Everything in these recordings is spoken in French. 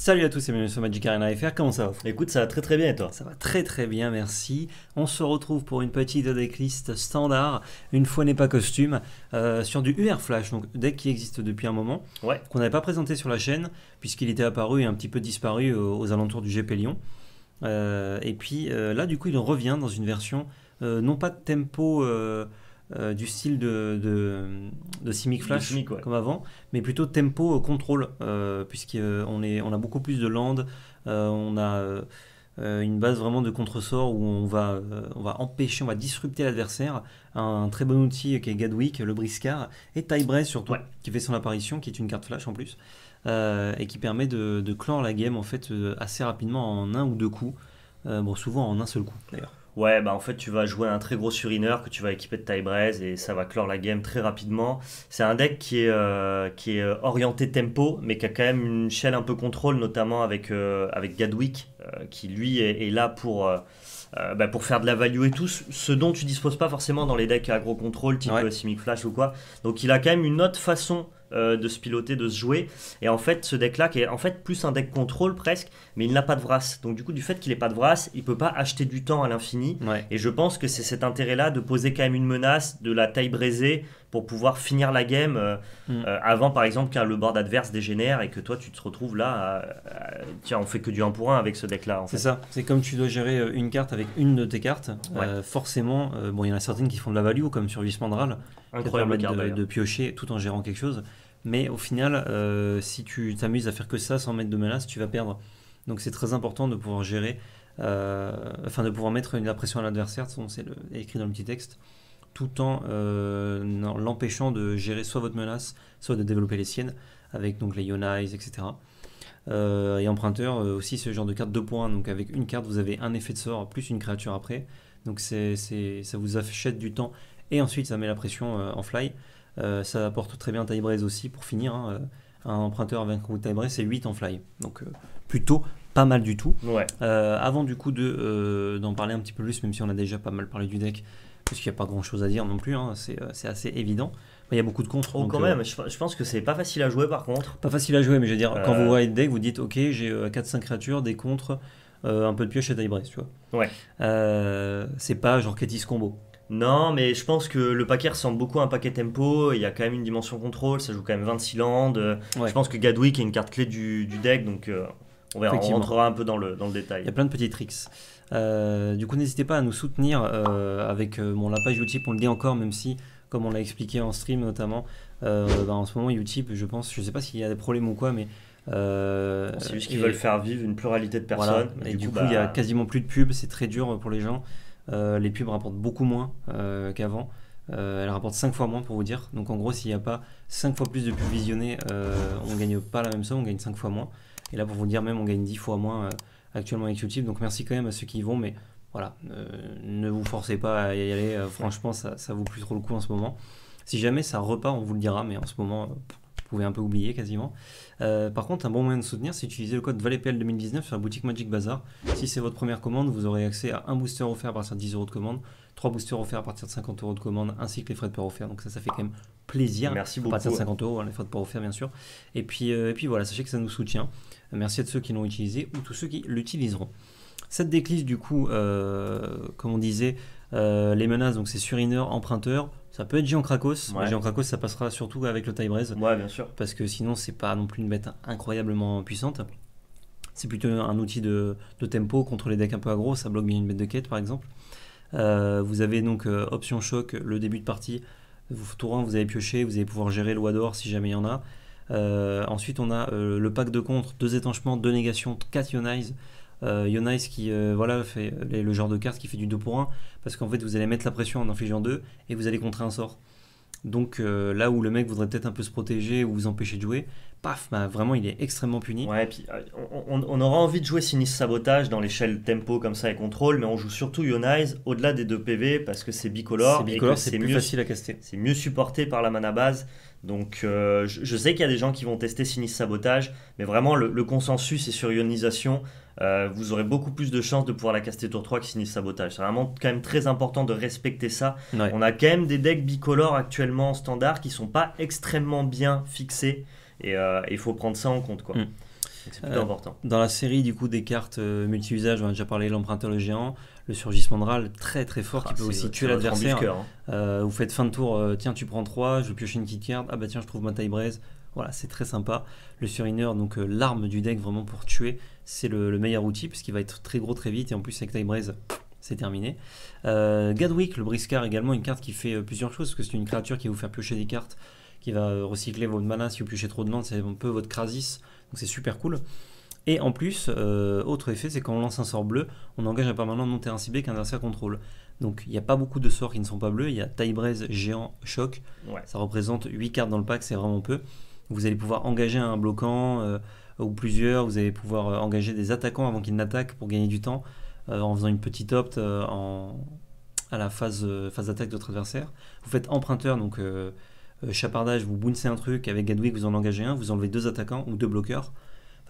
Salut à tous et bienvenue sur Magic Arena FR, comment ça va? Écoute, ça va très très bien et toi? Ça va très très bien, merci. On se retrouve pour une petite decklist standard, une fois n'est pas costume, euh, sur du UR Flash, donc deck qui existe depuis un moment, Ouais. qu'on n'avait pas présenté sur la chaîne, puisqu'il était apparu et un petit peu disparu aux, aux alentours du GP Lyon. Euh, et puis euh, là, du coup, il revient dans une version, euh, non pas de tempo euh, du style de, de, de Simic Flash, De Simic, ouais. comme avant, mais plutôt tempo euh, contrôle, euh, puisqu'on est, on a beaucoup plus de land, on a une base vraiment de contre-sort où on va, on va empêcher, on va disrupter l'adversaire. Un, très bon outil qui est Gadwick, le briscard, et Tybrace surtout, Ouais. qui fait son apparition, qui est une carte flash en plus, euh, et qui permet de, de clore la game en fait assez rapidement en un ou deux coups. Euh, bon, souvent en un seul coup d'ailleurs. Ouais, bah en fait, tu vas jouer un très gros surineur que tu vas équiper de braise et ça va clore la game très rapidement. C'est un deck qui est, euh, qui est euh, orienté tempo, mais qui a quand même une shell un peu contrôle, notamment avec, euh, avec Gadwick, euh, qui lui est, est là pour, bah, pour faire de la value et tout, ce dont tu disposes pas forcément dans les decks aggro contrôle, type Ouais. Simic Flash ou quoi. Donc il a quand même une autre façon euh, de se piloter, de se jouer. Et en fait, ce deck-là, qui est en fait plus un deck contrôle presque, mais il n'a pas de Vras. Donc du coup, du fait qu'il n'ait pas de Vras, il peut pas acheter du temps à l'infini. Ouais. Et je pense que c'est cet intérêt-là de poser quand même une menace, de la taille braisée pour pouvoir finir la game euh, Mm. euh, avant, par exemple, qu'un le board adverse dégénère et que toi tu te retrouves là. à- à- tiens, on fait que du 1 pour 1 avec ce deck-là. En C'est ça, c'est comme tu dois gérer une carte avec une de tes cartes, euh, forcément, bon, il y en a certaines qui font de la value, comme sur Mandral, qui Incroyable de, d'ailleurs. de piocher tout en gérant quelque chose. Mais au final, euh, si tu t'amuses à faire que ça sans mettre de menace, tu vas perdre. Donc c'est très important de pouvoir gérer, euh, enfin de pouvoir mettre la pression à l'adversaire, c'est écrit dans le petit texte, tout en euh, n'en- l'empêchant de gérer soit votre menace, soit de développer les siennes, avec donc les Ionize, etc. Et emprunteur aussi ce genre de carte 2 points, donc avec une carte vous avez un effet de sort plus une créature après, donc c'est, ça vous achète du temps et ensuite ça met la pression en fly. Euh, ça apporte très bien Tie Braze aussi pour finir. hein, euh, un emprunteur avec un coup de Tie Braze c'est 8 en fly, donc euh, plutôt pas mal du tout. Ouais. Avant du coup de, d'en parler un petit peu plus, même si on a déjà pas mal parlé du deck, parce qu'il n'y a pas grand chose à dire non plus, hein, c'est, c'est assez évident. Il y a beaucoup de contre. Oh, quand euh, même, je, je pense que c'est pas facile à jouer par contre. pas facile à jouer, mais je veux dire, quand vous voyez le deck, vous dites ok, j'ai euh, 4-5 créatures, des contres, euh, un peu de pioche et Brace, tu vois. Ouais. C'est pas genre Ketis combo. Non, mais je pense que le paquet ressemble beaucoup à un paquet tempo. Il y a quand même une dimension contrôle, ça joue quand même 26 landes. Euh, Ouais. Je pense que Gadwick est une carte clé du, du deck, donc euh, on verra, on rentrera un peu dans le, dans le Il y détail. a plein de petits tricks. Euh, du coup, n'hésitez pas à nous soutenir euh, avec bon, la page Utip, on le dit encore, même si, comme on l'a expliqué en stream notamment, bah, en ce moment, Utip, je pense, je sais pas s'il y a des problèmes ou quoi, mais. C'est juste qu'ils veulent faire vivre une pluralité de personnes. Voilà. Et du coup, bah, il y a quasiment plus de pubs, c'est très dur pour les gens. Euh, les pubs rapportent beaucoup moins euh, qu'avant. Euh, elles rapportent 5 fois moins pour vous dire. Donc en gros, s'il n'y a pas 5 fois plus de pubs visionnées, euh, on gagne pas la même somme, on gagne 5 fois moins. Et là, pour vous dire, même on gagne 10 fois moins actuellement avec YouTube. Donc merci quand même à ceux qui y vont, mais voilà, ne vous forcez pas à y aller. Franchement, ça, ça vaut plus trop le coup en ce moment. Si jamais ça repart, on vous le dira, mais en ce moment, vous pouvez un peu oublier quasiment. Euh, par contre, un bon moyen de soutenir, c'est d'utiliser le code VALEPL2019 sur la boutique Magic Bazar. Si c'est votre première commande, vous aurez accès à un booster offert à partir de 10 euros de commande, trois boosters offerts à partir de 50 euros de commande, ainsi que les frais de port offerts. Donc ça, ça fait quand même plaisir. Merci À beaucoup. partir de 50 euros, hein, les frais de port offerts bien sûr. Et puis, euh, et puis voilà, sachez que ça nous soutient. Merci à ceux qui l'ont utilisé ou tous ceux qui l'utiliseront. Cette decklist, du coup, euh, comme on disait, euh, les menaces, donc c'est surineur, emprunteur. Ça peut être Géant Krakos. Ouais. Krakos, ça passera surtout avec le braise Ouais, bien sûr. parce que sinon c'est pas non plus une bête incroyablement puissante. C'est plutôt un outil de, de tempo contre les decks un peu aggro, ça bloque bien une bête de quête par exemple. Euh, vous avez donc euh, option choc, le début de partie, vous, tour 1 vous allez piocher, vous allez pouvoir gérer le Wador si jamais il y en a. Ensuite on a le pack de contre, deux étanchements, deux négations, 4 Ionize. Euh, Ionize qui euh, voilà, fait le genre de carte qui fait du 2 pour 1 parce qu'en fait vous allez mettre la pression en infligeant 2 et vous allez contrer un sort. Donc euh, là où le mec voudrait peut-être un peu se protéger ou vous empêcher de jouer, paf, bah, vraiment il est extrêmement puni. Ouais, puis euh, on, aura envie de jouer Sinistre Sabotage dans l'échelle tempo comme ça et contrôle, mais on joue surtout Ionize au-delà des deux PV parce que c'est bicolore. c'est et bicolore, c'est plus mieux, facile à caster. c'est mieux supporté par la mana base. Donc euh, je, je sais qu'il y a des gens qui vont tester Sinistre Sabotage, mais vraiment le, le consensus est sur ionisation. Euh, vous aurez beaucoup plus de chances de pouvoir la caster tour 3 que Sinistre Sabotage. C'est vraiment quand même très important de respecter ça. Ouais. On a quand même des decks bicolores actuellement en standard qui sont pas extrêmement bien fixés et euh, il faut prendre ça en compte quoi. Mm. C'est Euh, important. Dans la série du coup des cartes euh, multi-usages, on a déjà parlé l'emprunteur le géant, le surgissement de Ral, très très fort, qui Ah, peut c'est- aussi tuer l'adversaire. hein. Euh, vous faites fin de tour, tiens tu prends 3, je pioche une petite carte, ah bah tiens je trouve ma taille braise. Voilà, c'est très sympa. Le Suriner, donc l'arme du deck vraiment pour tuer, c'est le, le meilleur outil parce qu'il va être très gros très vite et en plus avec braise, c'est terminé. Euh, Gadwick, le briscard également, une carte qui fait euh, plusieurs choses parce que c'est une créature qui va vous faire piocher des cartes, qui va euh, recycler votre mana si vous piochez trop de mana, c'est un peu votre Krasis, donc c'est super cool. Et en plus, euh, autre effet, c'est quand on lance un sort bleu, on engage un permanent non terrain ciblé qu'un adversaire contrôle. Donc il n'y a pas beaucoup de sorts qui ne sont pas bleus, il y a taille braise, géant, choc, Ouais. ça représente 8 cartes dans le pack, c'est vraiment peu. Vous allez pouvoir engager un bloquant euh, ou plusieurs, vous allez pouvoir euh, engager des attaquants avant qu'ils n'attaquent pour gagner du temps euh, en faisant une petite opt euh, en, à la phase, phase d'attaque de votre adversaire. Vous faites emprunteur, donc chapardage, vous bouncez un truc, avec Gadwick vous en engagez un, vous enlevez deux attaquants ou deux bloqueurs.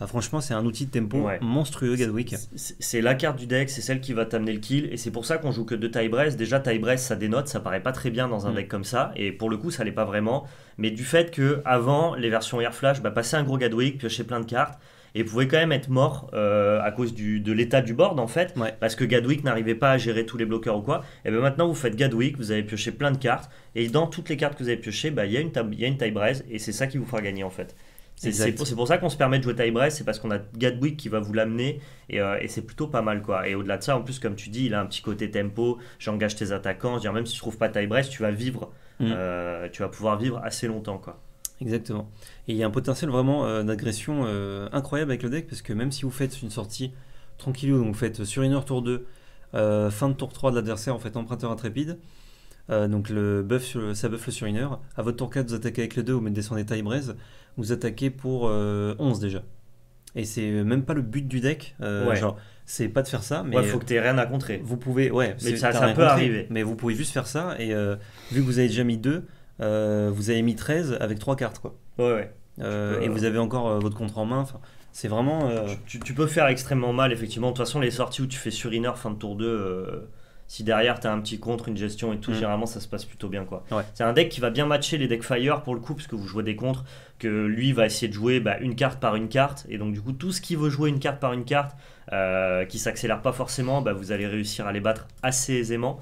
Enfin, franchement, c'est un outil de tempo Ouais. monstrueux, Gadwick. C'est- la carte du deck, c'est celle qui va t'amener le kill, et c'est pour ça qu'on joue que deux braise. Déjà, braise, ça dénote, ça paraît pas très bien dans un Mm. deck comme ça, et pour le coup, ça l'est pas vraiment. Mais du fait que avant les versions Air Flash, bah, passer un gros Gadwick, piocher plein de cartes, et pouvait quand même être mort euh, à cause du, de l'état du board en fait, Ouais. parce que Gadwick n'arrivait pas à gérer tous les bloqueurs ou quoi. Et bien maintenant, vous faites Gadwick, vous avez pioché plein de cartes, et dans toutes les cartes que vous avez piochées, bah, il y, a une y a une taille braise, et c'est ça qui vous fera gagner en fait. C'est pour, ça qu'on se permet de jouer braise, c'est parce qu'on a Gadwick qui va vous l'amener et, euh, et c'est plutôt pas mal quoi. Et au-delà de ça, en plus, comme tu dis, il a un petit côté tempo, j'engage tes attaquants, je veux dire, même si tu trouves pas braise, tu vas vivre, Mm. euh, tu vas pouvoir vivre assez longtemps quoi. Exactement. Et il y a un potentiel vraiment euh, d'agression incroyable avec le deck parce que même si vous faites une sortie tranquillou, donc vous faites sur une heure tour 2, euh, fin de tour 3 de l'adversaire, en fait emprunteur intrépide, euh, donc le buff sur, ça buff le sur une heure. À votre tour 4, vous attaquez avec le 2, vous mettez descendez taille braise, vous attaquez pour euh, 11 déjà. Et c'est même pas le but du deck, euh, Ouais. genre c'est pas de faire ça, mais Ouais, faut que tu rien à contrer. vous pouvez, ouais, Mais ça- peut arriver. Mais vous pouvez juste faire ça et euh, vu que vous avez déjà mis 2, vous avez mis 13 avec 3 cartes quoi. Ouais, ouais. Euh, peux- et vous avez encore euh, votre contre en main. Enfin, c'est vraiment. euh, Tu, tu peux faire extrêmement mal, effectivement. De toute façon, les sorties où tu fais sur inner fin de tour 2, euh, si derrière tu as un petit contre, une gestion et tout, Mm. généralement ça se passe plutôt bien. quoi. Ouais. C'est un deck qui va bien matcher les decks Fire pour le coup, parce que vous jouez des contres, que lui va essayer de jouer bah, une carte par une carte. Et donc, du coup, tout ce qui veut jouer une carte par une carte, euh, qui s'accélère pas forcément, bah, vous allez réussir à les battre assez aisément.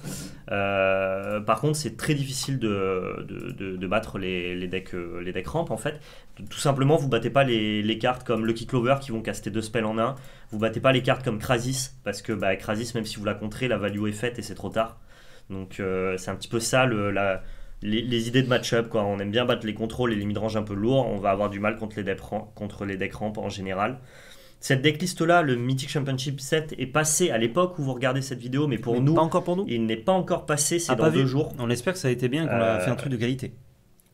Euh, par contre, c'est très difficile de, de, de- battre les, les decks, euh, les decks en fait. Tout simplement, vous battez pas les, les cartes comme Lucky Clover qui vont caster deux spells en un. Vous battez pas les cartes comme Krasis parce que bah, Krasis, même si vous la contrez, la value est faite et c'est trop tard. Donc c'est un petit peu ça le, la- les, les idées de match-up. Quoi. On aime bien battre les contrôles et les midrange un peu lourds. On va avoir du mal contre les decks contre les decks ramp en général. Cette decklist-là, le Mythic Championship 7, est passé à l'époque où vous regardez cette vidéo, mais pour mais nous, Pas encore pour nous. il n'est pas encore passé, c'est Ah, dans pas deux vu. jours. On espère que ça a été bien qu'on a Euh, fait un truc de qualité.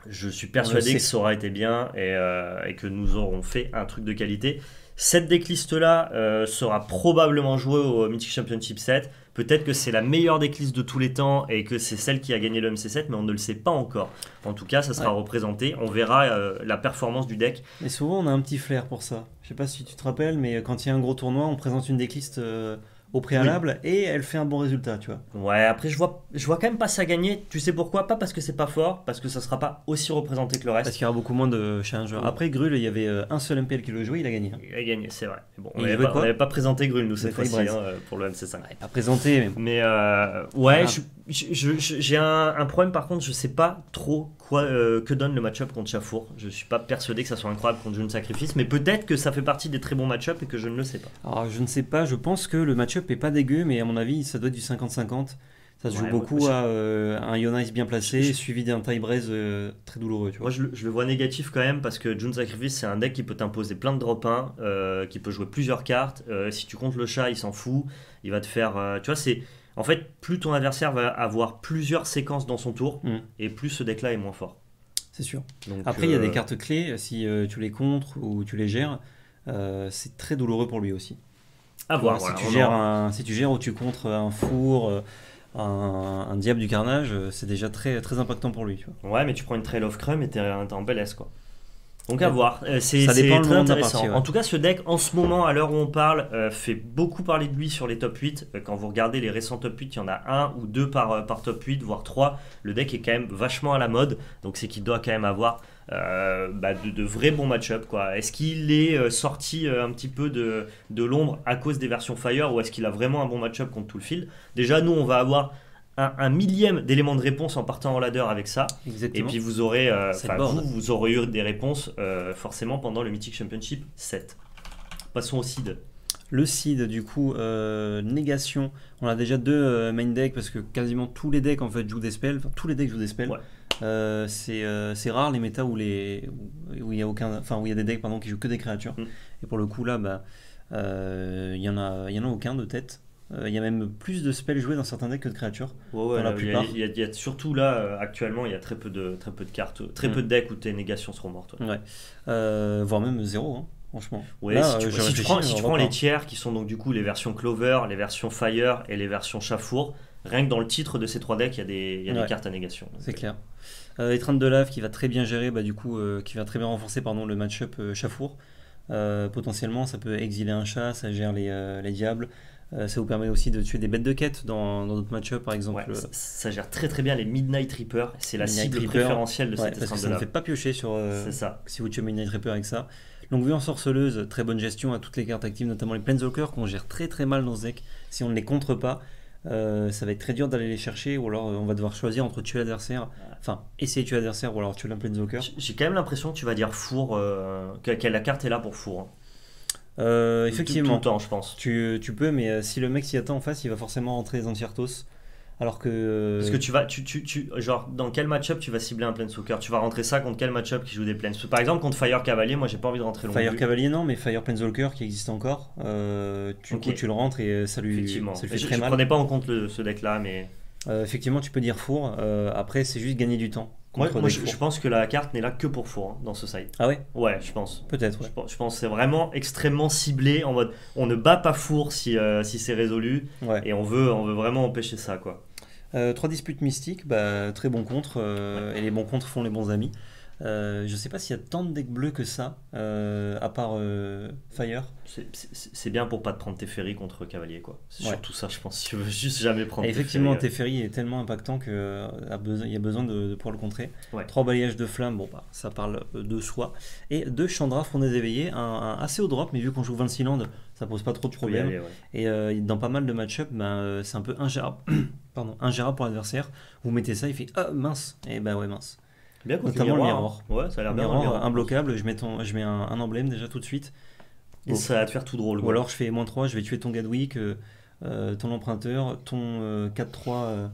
Je suis persuadé que ça aura été bien et, euh, et que nous aurons fait un truc de qualité. Cette decklist-là euh, sera probablement jouée au Mythic Championship 7. Peut-être que c'est la meilleure decklist de tous les temps et que c'est celle qui a gagné le MC7, mais on ne le sait pas encore. En tout cas, ça sera Ouais. représenté. On verra euh, la performance du deck. Et souvent, on a un petit flair pour ça. Je sais pas si tu te rappelles, mais quand il y a un gros tournoi, on présente une decklist euh, au préalable et elle fait un bon résultat, tu vois. Ouais, après, je vois, je vois quand même pas ça gagner. Tu sais pourquoi? Pas parce que c'est pas fort, parce que ça sera pas aussi représenté que le Parce reste. qu'il y aura beaucoup moins de challengers. Ouais. Après, Grul, il y avait euh, un seul MPL qui le jouait, il a gagné. hein. Il a gagné, c'est vrai. Bon, on n'avait pas, pas présenté Grul, nous, cette fois-ci, hein, pour le MC5. Il n'est pas présenté, mais. Mais euh, ouais, Ah. j'ai un, un problème par contre, je sais pas trop quoi euh, que donne le match-up contre Chafour. Je suis pas persuadé que ça soit incroyable contre June Sacrifice, mais peut-être que ça fait partie des très bons match-up et que je ne le sais pas. Alors, je ne sais pas, je pense que le match-up est pas dégueu, mais à mon avis, ça doit être du 50-50. Ça se joue Ouais, beaucoup moi, à euh, un Yonice bien placé, Je- suivi d'un tie braise euh, très douloureux, tu vois. Moi je, le- je le vois négatif quand même parce que June Sacrifice c'est un deck qui peut t'imposer plein de drop 1, euh, qui peut jouer plusieurs cartes. Si tu comptes le chat, il s'en fout. Il va te faire. tu vois, c'est. En fait, plus ton adversaire va avoir plusieurs séquences dans son tour, Mm. et plus ce deck là est moins fort. C'est sûr. Donc, Après, il y a des cartes clés, si tu les contres ou tu les gères, c'est très douloureux pour lui aussi. À voir. si, tu gères aura- un, si tu gères ou tu contres un four, euh, un, un diable du carnage, euh, c'est déjà très, très impactant pour lui. Tu vois. Ouais, mais tu prends une Trail of Crumb et t'es t'es en bel S quoi. Donc à Ouais. voir. Euh, c'est très intéressant. partie, ouais. En tout cas, ce deck, en ce moment, à l'heure où on parle, euh, fait beaucoup parler de lui sur les top 8. Euh, Quand vous regardez les récents top 8, il y en a un ou deux par, euh, par top 8, voire trois. Le deck est quand même vachement à la mode. Donc c'est qu'il doit quand même avoir euh, bah, de, de vrais bons match-up. Est-ce qu'il est euh, sorti euh, un petit peu de, de l'ombre à cause des versions Fire ou est-ce qu'il a vraiment un bon match-up contre tout le field Déjà, nous, on va avoir un, un millième d'éléments de réponse en partant en ladder avec ça. Et Exactement. puis vous aurez, euh, vous, vous aurez eu des réponses euh, forcément pendant le Mythic Championship 7. Passons au seed. Le seed, du coup, euh, négation. On a déjà deux main decks parce que quasiment tous les decks en fait jouent des spells. Enfin, tous les decks jouent des spells. Ouais. Euh, c'est euh, c'est rare les méta où les où il y a aucun, enfin où il y a des decks pardon qui jouent que des créatures. Mm. Et pour le coup là, bah, euh, il y en a, il y en a aucun de tête. Euh, Il y a même plus de spells joués dans certains decks que de créatures. Ouais, ouais, Dans la il y plupart. il y a- il y a- surtout là, euh, actuellement, il y a très peu de, très peu de cartes, très Mm. peu de decks où tes négations seront mortes. ouais. Euh, voire même zéro, hein, franchement. Là, si tu, euh, si prends, si tu prends les tiers qui sont donc du coup les versions Clover, les versions Fire et les versions Chafour, rien que dans le titre de ces trois decks, il y a des, il y a des Ouais. cartes à négation. C'est clair. Euh, Étreinte de lave qui va très bien gérer, bah, du coup, euh, qui va très bien renforcer pardon, le match-up euh, Chafour. Euh, potentiellement, ça peut exiler un chat, ça gère les, les diables. Ça vous permet aussi de tuer des bêtes de quête dans d'autres match-up, par exemple. ouais, ça, ça gère très très bien les Midnight Reaper. C'est la Midnight cible Reaper, préférentielle de ouais, cette parce que ça ne fait pas piocher sur. C'est ça. si vous tuez Midnight Reaper avec ça. Donc, vu en sorceleuse, très bonne gestion à toutes les cartes actives, notamment les Planeswalkers qu'on gère très très mal dans ce deck. Si on ne les contre pas, euh, ça va être très dur d'aller les chercher, ou alors euh, on va devoir choisir entre tuer l'adversaire, enfin essayer de tuer l'adversaire, ou alors tuer. J- J'ai quand même l'impression que tu vas dire four, euh, que, que la carte est là pour four. hein. Euh, Tout- Tout, effectivement, le temps, je pense. tu, tu peux, mais si le mec s'y attend en face, il va forcément rentrer les Antirtos. Alors que. euh, Parce que tu vas, tu, tu, tu, genre, dans quel match-up tu vas cibler un Planeswalker Tu vas rentrer ça contre quel match-up qui joue des Planes Par exemple, contre Fire Cavalier, moi j'ai pas envie de rentrer long Fire. Cavalier, non, mais Fire Planeswalker qui existe encore, euh, tu, coup, tu le rentres et euh, ça lui, Effectivement. ça lui je, fait très je mal. prenais pas en compte le- ce deck-là, mais Euh, effectivement, tu peux dire four. euh, après, c'est juste gagner du temps. Moi, je, pense que la carte n'est là que pour four hein, dans ce side. Ah ouais? Ouais, je pense. Peut-être, Je ouais. je pense que c'est vraiment extrêmement ciblé en mode on ne bat pas four si, euh, si c'est résolu ouais. et on veut, on veut vraiment empêcher ça quoi. Euh, trois disputes mystiques, bah, très bon contre, euh, et les bons contres font les bons amis. Euh, je sais pas s'il y a tant de decks bleus que ça, euh, à part euh, Fire. C'est- bien pour pas te prendre tes ferries contre Cavalier quoi. C'est Ouais. surtout ça je pense. Tu veux juste jamais prendre effectivement, Teferi est tellement impactant qu'il y a besoin de, de pouvoir le contrer. Ouais. Trois balayages de flammes, bon bah ça parle de soi. Et deux Chandra Fournaise éveillée, un, un assez haut drop, mais vu qu'on joue 26 landes, ça pose pas trop de problèmes. ouais. Et dans pas mal de match-up, euh, c'est un peu ingérable. Pardon, ingérable pour l'adversaire. Vous mettez ça, il fait ah mince, et ben ouais mince. Bien contre Notamment le miroir. hein. Ouais, ça a l'air bien. Miroir, le miroir. imbloquable, je mets, ton- je mets un, un emblème déjà tout de suite. Et ça va te faire tout drôle. Ou quoi. alors je fais moins 3, je vais tuer ton Gadwick, euh, euh, ton emprunteur, ton euh, 4-3 euh,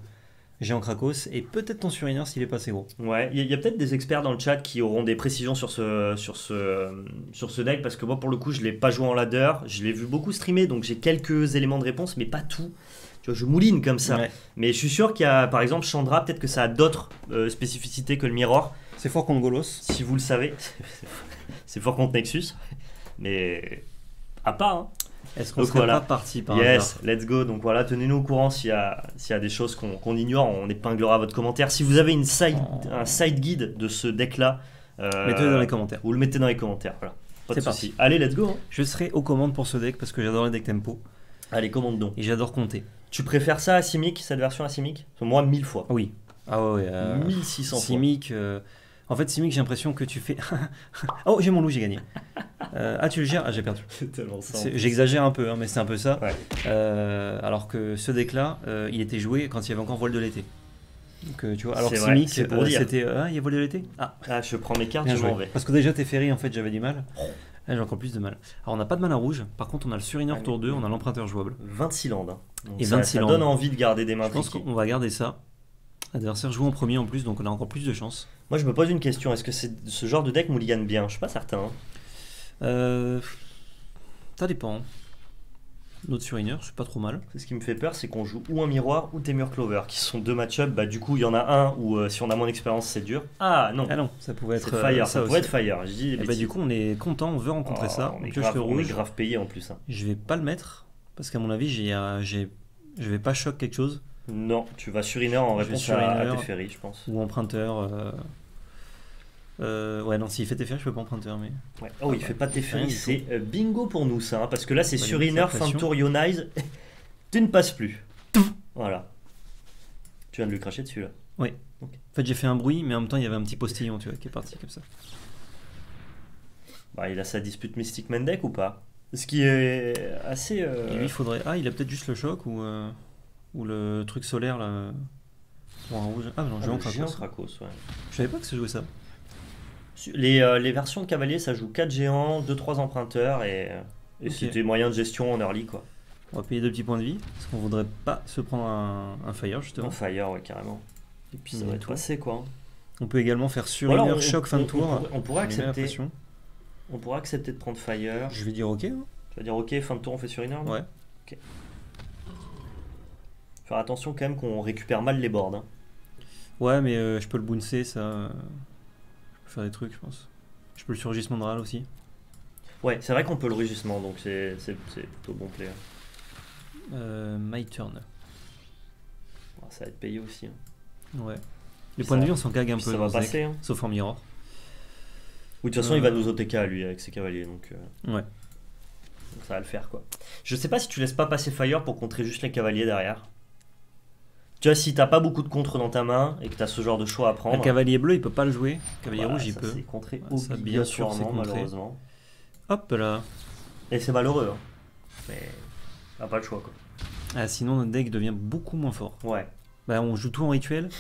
géant Krakos, et peut-être ton Suriner s'il est pas assez gros. Ouais, il y a, a peut-être des experts dans le chat qui auront des précisions sur ce, sur ce, sur ce deck parce que moi pour le coup je l'ai pas joué en ladder, je l'ai vu beaucoup streamer donc j'ai quelques éléments de réponse mais pas tout. Tu vois, je mouline comme ça. Ouais. Mais je suis sûr qu'il y a par exemple Chandra, peut-être que ça a d'autres euh, spécificités que le Mirror. C'est fort contre Golos. Si vous le savez, c'est fort contre Nexus, mais à part. Hein. Est-ce qu'on serait voilà. pas parti par Yes, hasard let's go. Donc voilà, tenez-nous au courant s'il y a, s'il y a des choses qu'on qu'on ignore, on épinglera votre commentaire. Si vous avez une side, un side guide de ce deck-là, euh, Mettez-le dans les commentaires. vous le mettez dans les commentaires. Voilà. Pas de C'est souci. Allez, let's go. hein. Je serai aux commandes pour ce deck parce que j'adore les decks tempo Allez, commande donc. et j'adore compter. Tu préfères ça à Simic, cette version à Simic? Moi, mille fois. Oui. Ah ouais, euh, 1600 fois. Simic. euh, En fait, Simic, j'ai l'impression que tu fais. oh, j'ai mon loup, j'ai gagné. Euh, ah, tu le gères? Ah, j'ai perdu. J'exagère un peu, hein, mais c'est un peu ça. Ouais. Euh, alors que ce deck-là, il était joué quand il y avait encore voile de l'été. Donc, tu vois, alors que Simic, c'était. Ah, il y a voile de l'été? Ah, Ah, je prends mes cartes, bien je m'en vais. Parce que déjà, t'es ferry, en fait, j'avais du mal. Là, j'ai encore plus de mal. Alors, on n'a pas de mana rouge. Par contre, on a le Suriner Ah, tour 2, on a l'emprunteur jouable. 26 landes. hein. Donc Et ça, 26 ça landes. donne envie de garder des mains Je pense tricky. qu'on va garder ça. L'adversaire joue en premier en plus, donc on a encore plus de chance. Moi, je me pose une question. Est-ce que c'est ce genre de deck mulligan bien? Je suis pas certain. hein. Euh, ça dépend. Notre Suriner, c'est pas trop mal. Ce qui me fait peur, c'est qu'on joue ou un miroir ou Temur Clover, qui sont deux match-up. Bah, du coup, il y en a un où, euh, si on a moins d'expérience, c'est dur. Ah non, Ah non, ça pouvait c'est être euh, Fire, ça, pourrait être Fire. Je dis Et bah, du coup, on est content, on veut rencontrer Oh, ça. On est, grave, on est grave payé en plus. hein. Je vais pas le mettre parce qu'à mon avis, j'ai, euh, j'ai, je vais pas choc quelque chose Non, tu vas suriner en Je vais réponse à, à je pense. ou emprunteur. Euh, ouais, non, s'il fait Teferi, je peux pas emprunter, mais. Ouais. Oh, il bah, fait pas Teferi, du c'est euh, bingo pour nous ça, hein, parce que là c'est Bah, sur Inner, fin de tour, Ionize, tu ne passes plus. Voilà. Tu viens de lui cracher dessus là. En fait, j'ai fait un bruit, mais en même temps, il y avait un petit postillon, tu vois, qui est parti comme ça. Bah, il a sa dispute Mystic Mendek ou pas? Ce qui est assez. euh, Et lui, il faudrait. Ah, il a peut-être juste le choc ou, ou le truc solaire là. Ou un rouge. Ah, non, ah, géant Krakos. Krakos, ouais. Je savais pas que ça jouait ça. Les, euh, les versions de cavalier, ça joue 4 géants, 2-3 emprunteurs et, et Ok. c'était moyen de gestion en early quoi. On va payer deux petits points de vie, parce qu'on voudrait pas se prendre un, un fire justement. En fire, ouais, carrément. Et puis ça va être tout. passé quoi. On peut également faire sur Voilà, on- choc fin de tour. on pourrait accepter. On pourrait accepter de prendre fire. Je vais dire ok. hein. Tu vas dire ok, fin de tour on fait sur non Ouais. Faire attention quand même qu'on récupère mal les boards. hein. Ouais, mais euh, je peux le bouncer, ça. Euh, faire des trucs, je pense. Je peux le surgissement de Ral aussi. Ouais, c'est vrai qu'on peut le rugissement donc c'est plutôt bon play. hein. Euh, my turn. Bon, Ça va être payé aussi. hein. Ouais. Les points de vie, on s'en cague un peu. ça va passer. hein. Sauf en mirror. Oui, de toute façon, Euh. il va nous OTK lui avec ses cavaliers donc, euh, Ouais. donc ça va le faire quoi. Je sais pas si tu laisses pas passer fire pour contrer juste les cavaliers derrière. Tu vois, si t'as pas beaucoup de contre dans ta main et que t'as ce genre de choix à prendre. Le cavalier bleu, il peut pas le jouer. Cavalier rouge, il ça, peut. C'est contré Ouais, ça, bien sûr, c'est malheureusement. Hop là. Et c'est malheureux. hein. Mais t'as pas le choix quoi. Ah, sinon, notre deck devient beaucoup moins fort. Ouais. Bah, on joue tout en rituel.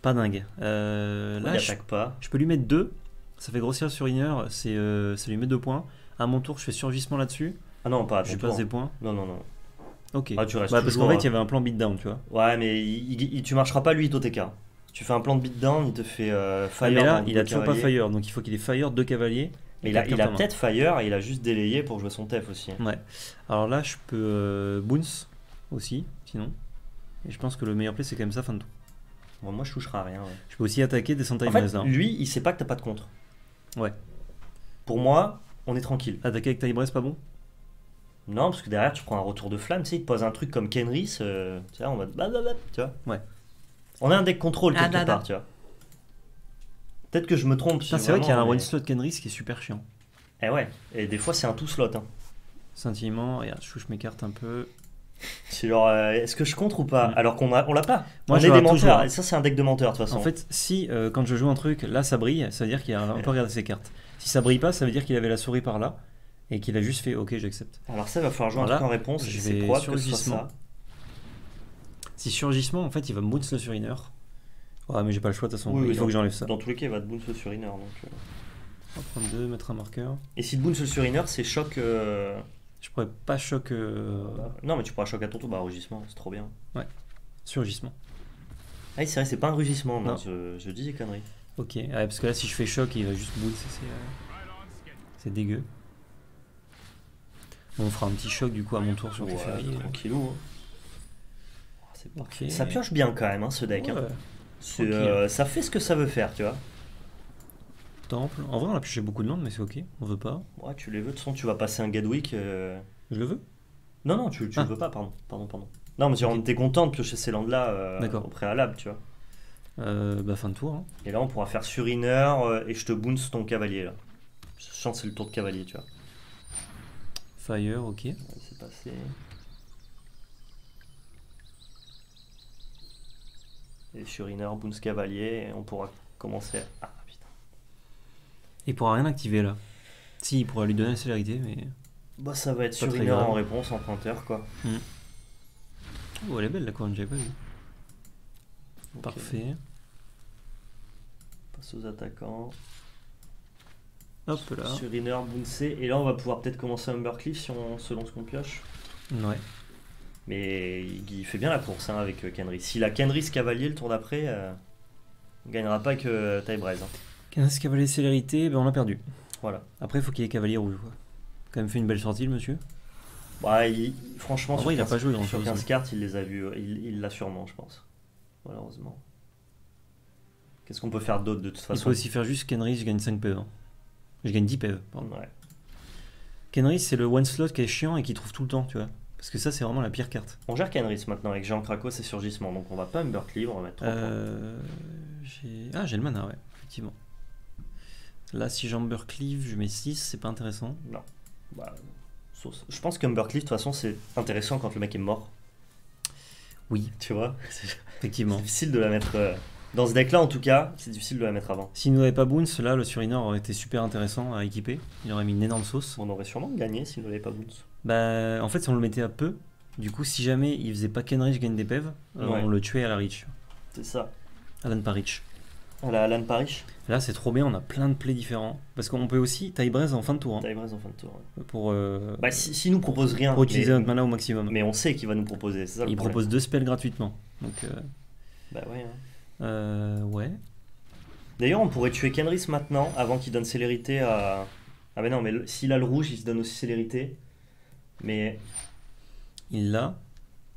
Pas dingue. Euh, là, je, attaque pas. je peux lui mettre 2. Ça fait grossir sur Inner. C'est, euh, ça lui met 2 points. À mon tour, je fais surgissement là-dessus. Ah non, pas à Je passe des points. Non, non, non. Ok. Ah, tu restes Bah, parce qu'en fait, hein. il y avait un plan beatdown, tu vois. Ouais, mais il, il- tu marcheras pas lui. Si tu fais un plan de beatdown, il te fait euh, fire. Ah, mais là, il deux a toujours pas fire. Donc, il faut qu'il ait fire, 2 cavaliers. Mais il a, il a en peut-être fire et il a juste délayé pour jouer son TEF aussi. Ouais. Alors là, je peux euh, bounce aussi, sinon. Et je pense que le meilleur play, c'est quand même ça, fin de tour. Bon, moi, je toucherai à rien. ouais. Je peux aussi attaquer des En Santa fait, là. lui, il sait pas que t'as pas de contre. Ouais. Pour moi, on est tranquille. Attaquer avec Tybress, pas bon Non, parce que derrière, tu prends un retour de flamme, tu sais, il te pose un truc comme Kenris, euh, tu sais, mode blablabla, tu vois. Ouais. On a un deck contrôle Ah, quelque da, da. part, tu vois. Peut-être que je me trompe. C'est vrai qu'il y a un one slot Kenris qui est super chiant. Eh ouais, et des fois, c'est un tout slot. Hein. Scintillement, regarde, je touche mes cartes un peu. C'est genre, euh, est-ce que je contre ou pas. Alors qu'on a, on l'a pas. Moi, on je est des menteurs. Et ça, c'est un deck de menteurs, de toute façon. En fait, si euh, quand je joue un truc, là ça brille, ça veut dire qu'il a un peu regardé ses cartes. Si ça brille pas, ça veut dire qu'il avait la souris par là et qu'il a juste fait OK, j'accepte. Alors ça, il va falloir jouer Voilà. un truc en réponse. Je C'est vais probable sur que le ce soit glissement. ça. Si surgissement, en fait, il va bounce le sur inner. Ouais, mais j'ai pas le choix de toute façon. Oui, il faut que j'enlève ça. Dans tous les cas, il va te bounce sur inner. Donc, euh. On va prendre deux, mettre un marqueur. Et si te bounce sur inner, c'est choc. euh, Je pourrais pas choc euh, Non, mais tu pourras choc à ton tour. Bah, rugissement, c'est trop bien. surgissement. Ah, c'est vrai, c'est pas un rugissement. Non, Non. Je, je dis des conneries. Ok, ouais, parce que là, si je fais choc, il va juste bounce. C'est euh, c'est dégueu. On fera un petit choc du coup à mon tour sur Ouais, Teferi. tranquillou. hein. Oh. Ça pioche bien quand même, hein, ce deck. hein. Ouais. Euh, ça fait ce que ça veut faire, tu vois. Temple. En vrai, on a pioché beaucoup de landes, mais c'est ok. On veut pas. Ouais, tu les veux, de toute façon, tu vas passer un Gadwick. euh, Je le veux. Non, non, tu, tu Ah. le veux pas, pardon. Pardon, pardon. Non, mais Ok. on était content de piocher ces landes-là euh, au préalable, tu vois. Euh, bah, fin de tour. hein. Et là, on pourra faire sur inner euh, et je te bounce ton cavalier, là. Je sens que c'est le tour de cavalier, tu vois. Fire, ok. Ouais, C'est passé. Et sur inner, bounce cavalier, et on pourra commencer à... Ah, putain. Il pourra rien activer là. Si, il pourra lui donner la célérité, mais. Bah, ça va être grave. en réponse, emprunteur, quoi. Oh, elle est belle la couronne, j'avais pas vu. Parfait. Passe aux attaquants. Hop là. Sur inner, bouncer. Et là, on va pouvoir peut-être commencer Humbercliff si on, selon ce qu'on pioche. Ouais. Mais il il fait bien la course hein, avec euh, Kenris. S'il a Kenris cavalier le tour d'après, euh, il gagnera pas que euh, Tybrez, hein. 15 cavaliers célérité, ben on a perdu. Voilà. Après, il faut qu'il y ait cavalier rouge. Quoi. Quand même fait une belle sortie, le monsieur. Bah, il- franchement, En sur vrai, il a 15 pas joué grand sur chose. 15 cartes, il les a vues. euh, Il il l'a sûrement, je pense. Malheureusement. Qu'est-ce qu'on peut faire d'autre de toute Il façon? faut aussi faire juste Kenris, je gagne 5 PV. hein. Je gagne 10 PV. Pardon. Ouais. Kenris, c'est le one slot qui est chiant et qui trouve tout le temps, tu vois. Parce que ça, c'est vraiment la pire carte. On gère Kenris maintenant avec Jean Krakos et surgissement. Donc on va pas Humbercliff, on va mettre 3 points. Euh, ah, j'ai le mana, ouais, effectivement. Là, si j'Amber Cleave, je mets 6, c'est pas intéressant. Non. Bah, sauce. Je pense qu'Umber Cleave, de toute façon, c'est intéressant quand le mec est mort. Oui, Tu vois? C'est effectivement. difficile de la mettre. euh, Dans ce deck-là, en tout cas, c'est difficile de la mettre avant. S'il nous avait pas Boons, là, le Surinor aurait été super intéressant à équiper. Il aurait mis une énorme sauce. On aurait sûrement gagné s'il ne l'avait pas Boons. Bah, en fait, si on le mettait à peu, du coup, si jamais il faisait pas Kenrich gagne des PEV, euh, Ouais. on le tuait à la Reach. C'est ça. Alan Parich. À la Alan Parrish Là, c'est trop bien, on a plein de plays différents. Parce qu'on peut aussi Braise en fin de tour. hein, Tybrez en fin de tour. ouais. pour, euh, Bah, si, nous propose rien, pour utiliser mais, notre mana au maximum. mais on sait qu'il va nous proposer. C'est ça le il problème. propose deux spells gratuitement. Donc, euh, Bah ouais. hein. Euh, ouais. D'ailleurs, on pourrait tuer Kenris maintenant, avant qu'il donne célérité à. Ah, mais non, mais s'il a le rouge, il se donne aussi célérité. Mais. Il l'a.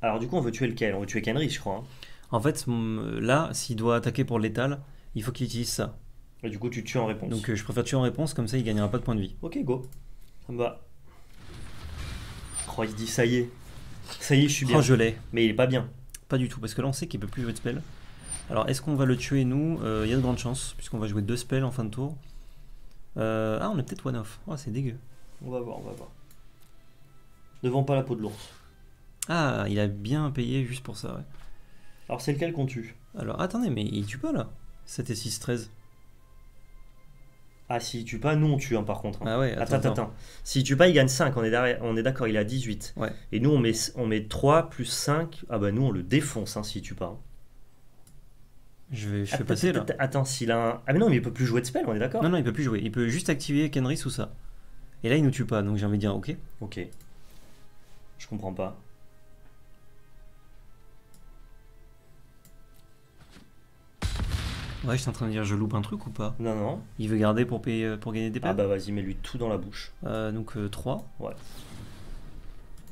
Alors, du coup, on veut tuer lequel? On veut tuer Kenris, je crois. hein. En fait, là, s'il doit attaquer pour l'étal, il faut qu'il utilise ça. Et du coup, tu tues en réponse. Donc, euh, je préfère tuer en réponse, comme ça, il gagnera pas de points de vie. Ok, go. Ça me va. Oh, il se dit ça y est. Ça y est, je suis bien. Oh, je l'ai. Mais il est pas bien. Pas du tout, parce que là, on sait qu'il peut plus jouer de spell. Alors, est-ce qu'on va le tuer, nous Euh, Il y a de grandes chances, puisqu'on va jouer deux spells en fin de tour. Euh, ah, on est peut-être one-off. Oh, c'est dégueu. On va voir, on va voir. Ne vends pas la peau de l'ours. Ah, il a bien payé juste pour ça, ouais. Alors, c'est lequel qu'on tue? Alors, attendez, mais il tue pas, là 7 et 6, 13. Ah, s'il tue pas, nous on tue, hein, par contre. hein. Ah ouais, Attends, attends, attends. S'il tue pas, il gagne 5. On est, derrière- on est d'accord, il a 18. Ouais. Et nous, on met, on met 3 plus 5. Ah bah, nous, on le défonce hein, s'il tue pas. Je vais, je fais Attends, passer, là. attends, s'il a un. Ah, mais non, mais il peut plus jouer de spell, on est d'accord? Non, non, il peut plus jouer. Il peut juste activer Kenris ou ça. Et là, il nous tue pas, donc j'ai envie de dire ok. Ok. Je comprends pas. Ouais, j'étais en train de dire, je loupe un truc ou pas? Non, non. Il veut garder pour, payer, pour gagner des Ah pertes bah, vas-y, mets-lui tout dans la bouche. Euh, Donc 3. Ouais.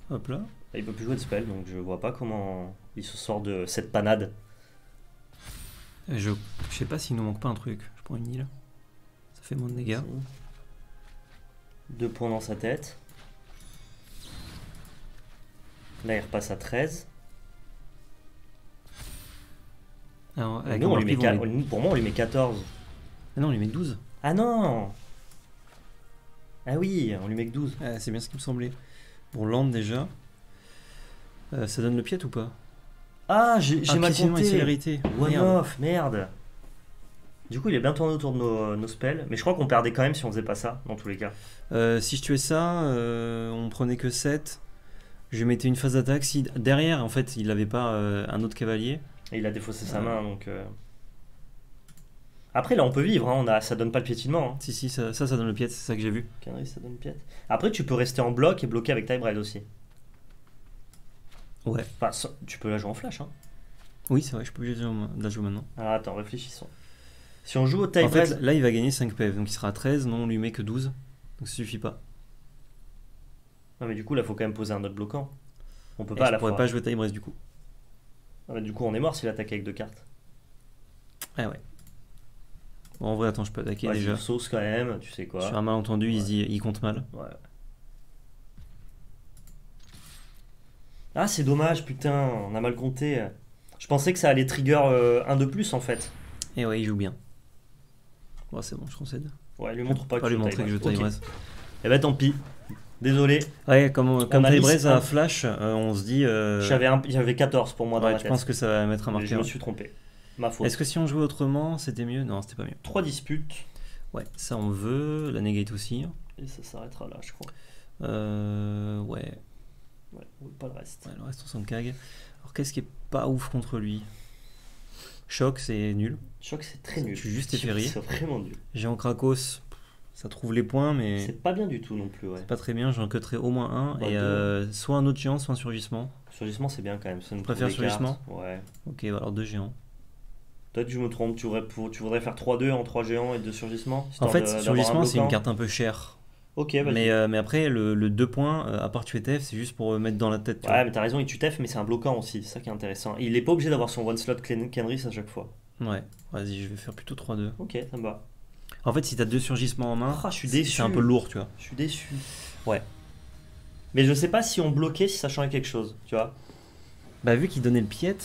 Hop là. Ah, Il peut plus jouer de spell, donc je vois pas comment il se sort de cette panade. Je, je sais pas s'il nous manque pas un truc. Je prends une île. Ça fait moins de dégâts. Deux points dans sa tête. Là, il repasse à 13. Alors, Et avec nous, on lui met Amorphive, on qua- lui- Pour moi, on lui met 14. Ah non, on lui met 12. Ah non Ah oui, on lui met que 12. Ah, c'est bien ce qui me semblait. Bon, land déjà. Euh, ça donne le pied ou pas? Ah, j'ai Ah, mal compté. célérité. One Merde. off, merde. Du coup, il est bien tourné autour de nos, nos spells. Mais je crois qu'on perdait quand même si on faisait pas ça, dans tous les cas. Euh, si je tuais ça, euh, on prenait que 7. Je mettais une phase d'attaque. Si derrière, en fait, il avait pas euh, un autre cavalier. Et il a défaussé sa Ouais. main, donc... Après, là, on peut vivre. Hein. On a... Ça donne pas le piétinement. Hein. Si, si, ça, ça, ça donne le pied, c'est ça que j'ai vu. Canary, ça donne piète. Après, tu peux rester en bloc et bloquer avec Tybride aussi. Ouais. Enfin, ça- tu peux la jouer en flash. Hein. Oui, c'est vrai, je peux obligé de la jouer maintenant. Alors attends, réfléchissons. Si on joue au En Tybride... fait, là, il va gagner 5 PF, donc il sera à 13. Non, on lui met que 12. Donc ça suffit pas. Non, mais du coup, là, faut quand même poser un autre bloquant. On peut Et pas à la pourrais fois. pas jouer Tybrez du coup. Ah, mais du coup, on est mort s'il attaque avec deux cartes. Ah ouais. Bon, en vrai, attends, je peux attaquer Vas-y, déjà. sauce quand même, tu sais quoi. Sur un malentendu, il se Ouais. dit, il compte mal. Ouais. Ah, c'est dommage, putain, on a mal compté. Je pensais que ça allait trigger euh, un de plus en fait. Et ouais, il joue bien. Bon, c'est bon, je concède. Ouais, lui montre pas Pas que lui je montrer que je Tybrez. Tybrez. Ok. Eh ben tant pis. Désolé, Ouais, comme, comme Tybrez un- a flash, euh, on se dit. euh, j'avais un... j'avais 14 pour moi dans ouais, la tu tête. penses que ça va mettre un Mais je marqueur. me suis trompé. Ma faute. Est-ce que si on jouait autrement, c'était mieux? Non, c'était pas mieux. 3 disputes Ouais, ça on veut. La negate aussi. et ça s'arrêtera là, je crois. Euh, ouais. Ouais, ou pas le reste. ouais, le reste on s'en cague. Alors qu'est-ce qui est pas ouf contre lui? Choc, c'est nul. Que c'est très nul. Tu juste Effery. C'est vraiment nul. Géant Krakos, ça trouve les points, mais C'est pas bien du tout non plus, ouais. c'est pas très bien. J'en cutterai au moins un. Bah, et euh, soit un autre géant, soit un surgissement. Surgissement, c'est bien quand même. Ça nous cartes. surgissement Ouais. Ok, alors deux géants. Peut-être que je me trompe, tu voudrais, tu voudrais faire 3-2 en 3 géants et 2 surgissements En fait, surgissement, c'est une carte un peu chère. Ok, vas-y. Mais, euh, mais après, le, le 2 points, euh, à part tuer TF, c'est juste pour euh, mettre dans la tête. tu Ouais, mais t'as raison, il tue Tef, mais c'est un bloquant aussi, c'est ça qui est intéressant. Il est pas obligé d'avoir son one slot Ken- Kenris à chaque fois. Ouais, vas-y, je vais faire plutôt 3-2. Ok, ça me va. En fait, si t'as deux surgissements en main, Ah, je suis c'est- déçu. c'est un peu lourd, tu vois. Je suis déçu. Ouais. Mais je sais pas si on bloquait, si ça changeait quelque chose, tu vois. Bah, vu qu'il donnait le piet,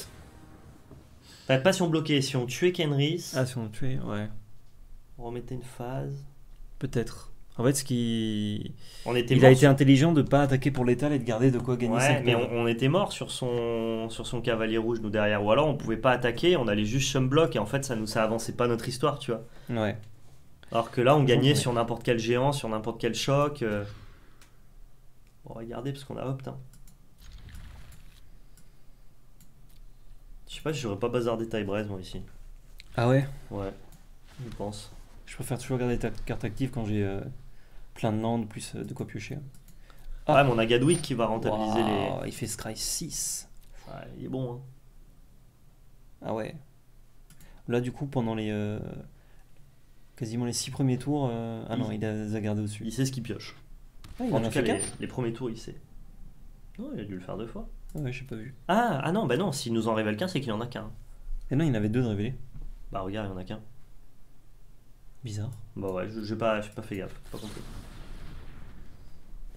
T'as pas si on bloquait, si on tuait Kenris, ah, si on le tuait, ouais. on remettait une phase. Peut-être. En fait, ce qui. On était Il a été intelligent de pas attaquer pour l'étal et de garder de quoi gagner Ouais, 5 mais on, on était mort sur son, sur son cavalier rouge, nous derrière. Ou alors on pouvait pas attaquer, on allait juste block et en fait ça nous ça avançait pas notre histoire, tu vois. Ouais. Alors que là on gagnait Ouais. sur n'importe quel géant, sur n'importe quel choc. euh. On va regarder parce qu'on a opt. Hein. Je sais pas si j'aurais pas bazardé taille braise moi ici. Ah ouais? Ouais, je pense. Je préfère toujours garder ta carte active quand j'ai euh, plein de landes plus euh, de quoi piocher. Ah, ouais, mais on a Gadwick qui va rentabiliser Waouh, Il fait Scry 6. les. Ouais, il est bon. Hein. Ah ouais. Là, du coup, pendant les. euh, quasiment les 6 premiers tours. euh, Ah non, Il- a les a gardés au-dessus. Il sait ce qu'il pioche. Ah, il En en tout cas, les, les premiers tours, il sait. Non, il a dû le faire deux fois. Ah ouais, j'ai pas vu. Ah, ah non, bah non, s'il nous en révèle qu'un, c'est qu'il en a qu'un. Et non, il y en avait deux de révélés. Bah regarde, il y en a qu'un. Bizarre. Bah ouais, je- j'ai pas, pas fait gaffe, pas compris.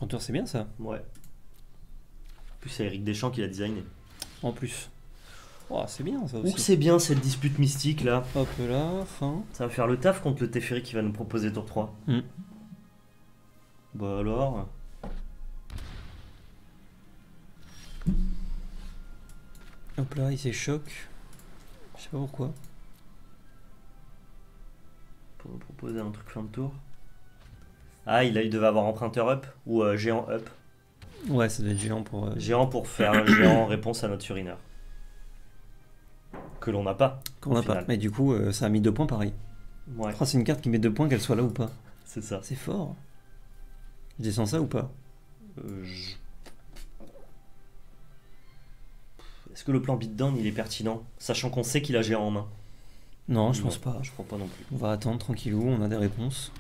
Printer, c'est bien ça. Ouais. En plus, c'est Eric Deschamps qui l'a designé. En plus. Oh, c'est bien ça Ouh, aussi. c'est bien cette dispute mystique là. Hop là, fin. Ça va faire le taf contre le Teferi qui va nous proposer tour 3. Mm. Bah alors. Hop là, il s'échoque. Je sais pas pourquoi. Pour nous proposer un truc fin de tour. Ah, il, a, il devait avoir emprunteur up ou euh, géant up. Ouais, ça doit être géant pour. euh, Géant pour faire un géant en réponse à notre surineur. Que l'on n'a pas. qu'on a au pas. final. Mais du coup, euh, ça a mis deux points pareil. Ouais, Oh, c'est une carte qui met deux points, qu'elle soit là ou pas. c'est ça. C'est fort. Je descends ça ou pas? Euh, je- Est-ce que le plan beatdown il est pertinent? Sachant qu'on sait qu'il a géant en main. Non, je pense pas. Je crois pas non plus. On va attendre tranquillou, on a des réponses.